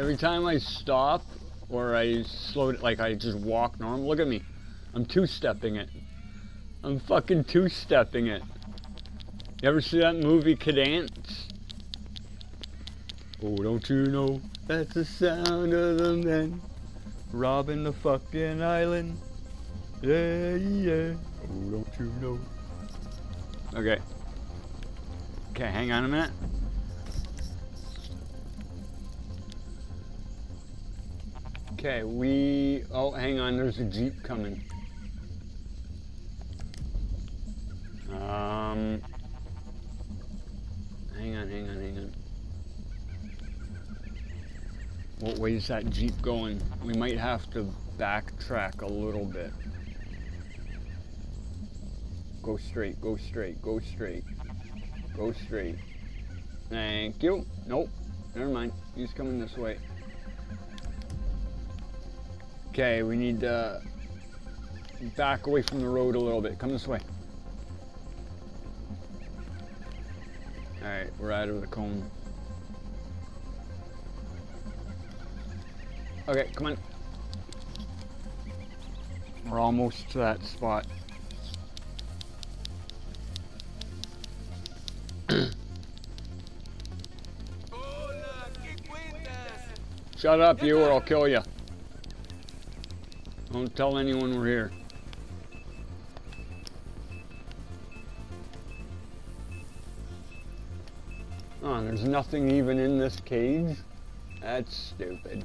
Every time I stop or I slow, it, like I just walk normal, look at me. I'm two-stepping it. I'm fucking two-stepping it. You ever see that movie Cadence? Oh, don't you know that's the sound of the men robbing the fucking island? Yeah, yeah. Oh, don't you know? Okay. Okay, hang on a minute. Okay, we... Oh, hang on, there's a Jeep coming. Um... Hang on, hang on, hang on. What way is that Jeep going? We might have to backtrack a little bit. Go straight, go straight, go straight. Go straight. Thank you. Nope. Never mind. He's coming this way. Okay, we need to back away from the road a little bit. Come this way. Alright, we're out of the cone. Okay, come on. We're almost to that spot. Shut up, you, or I'll kill you. Don't tell anyone we're here. Oh, there's nothing even in this cage? That's stupid.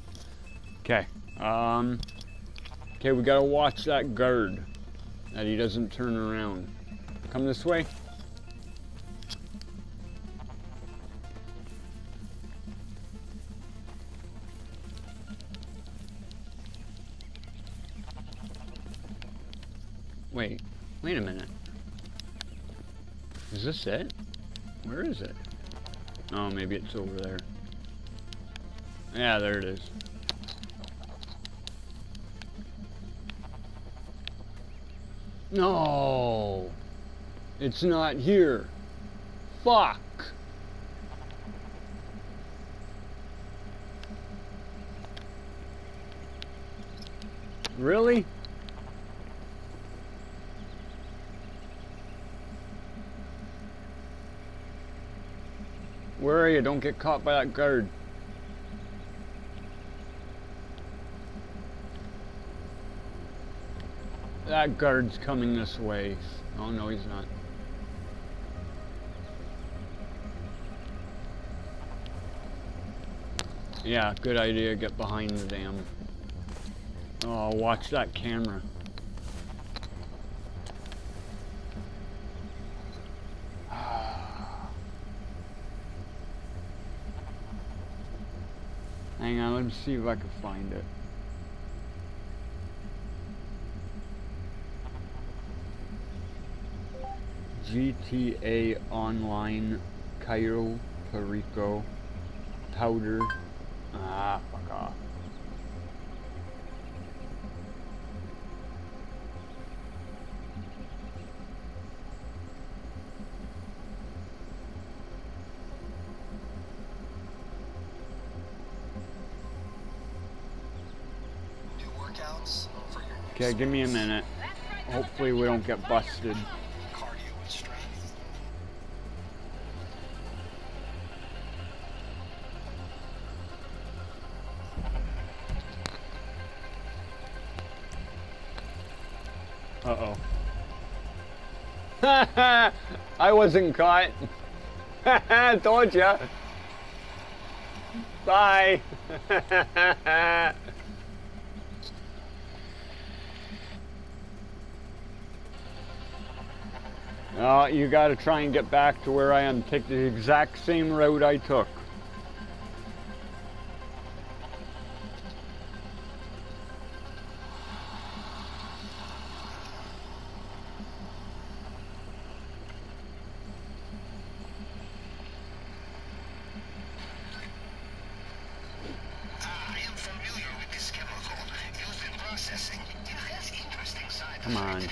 Okay. Um. Okay, we gotta watch that guard. That he doesn't turn around. Come this way. Wait, wait a minute. Is this it? Where is it? Oh, maybe it's over there. Yeah, there it is. No! It's not here. Fuck! Really? Where are you? Don't get caught by that guard. That guard's coming this way. Oh no, he's not. Yeah, good idea. Get behind the dam. Oh, watch that camera. Hang on, let me see if I can find it. GTA Online Cayo Perico Powder. Ah, fuck off. Okay, give me a minute. Hopefully we don't get busted. Uh-oh. I wasn't caught. Told ya. Bye. Oh, you got to try and get back to where I am. Take the exact same route I took. Come on.